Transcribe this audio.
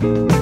Bye.